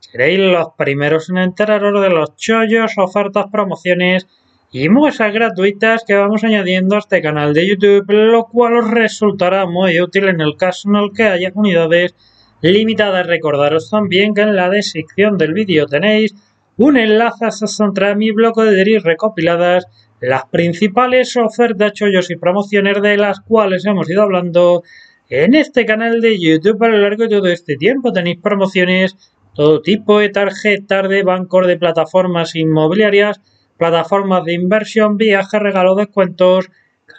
seréis los primeros en enteraros de los chollos, ofertas, promociones y muestras gratuitas que vamos añadiendo a este canal de YouTube, lo cual os resultará muy útil en el caso en el que haya unidades limitadas. Recordaros también que en la descripción del vídeo tenéis un enlace a mi blog de diris recopiladas las principales ofertas, chollos y promociones de las cuales hemos ido hablando en este canal de YouTube a lo largo de todo este tiempo. Tenéis promociones, todo tipo de tarjetas de bancos, de plataformas inmobiliarias, plataformas de inversión, viajes, regalos, descuentos.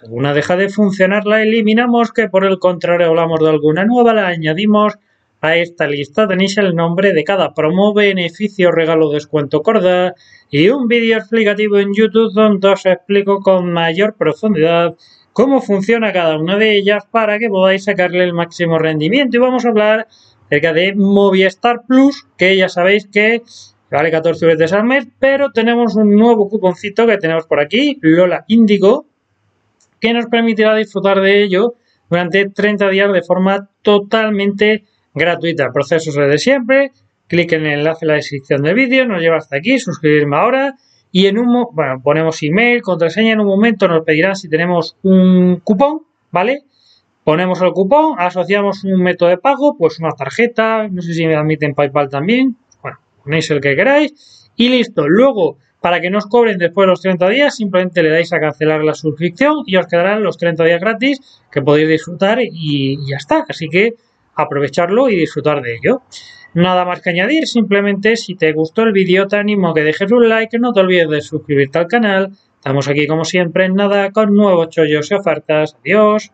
Alguna deja de funcionar, la eliminamos, que por el contrario hablamos de alguna nueva, la añadimos a esta lista tenéis el nombre de cada promo, beneficio, regalo, descuento, corda y un vídeo explicativo en YouTube donde os explico con mayor profundidad cómo funciona cada una de ellas para que podáis sacarle el máximo rendimiento. Y vamos a hablar acerca de Movistar Plus, que ya sabéis que vale 14 veces al mes, pero tenemos un nuevo cuponcito que tenemos por aquí, Lola Indigo, que nos permitirá disfrutar de ello durante 30 días de forma totalmente gratuita. El proceso de siempre. Clic en el enlace en la descripción del vídeo, nos lleva hasta aquí, suscribirme ahora. Y en un bueno, ponemos email, contraseña, en un momento nos pedirán si tenemos un cupón, ¿vale? Ponemos el cupón, asociamos un método de pago, pues una tarjeta, no sé si me admiten PayPal también, bueno, ponéis el que queráis y listo. Luego, para que no os cobren después de los 30 días, simplemente le dais a cancelar la suscripción y os quedarán los 30 días gratis que podéis disfrutar y ya está. Así que aprovecharlo y disfrutar de ello. Nada más que añadir, simplemente si te gustó el vídeo te animo a que dejes un like, no te olvides de suscribirte al canal. Estamos aquí como siempre en nada con nuevos chollos y ofertas. Adiós.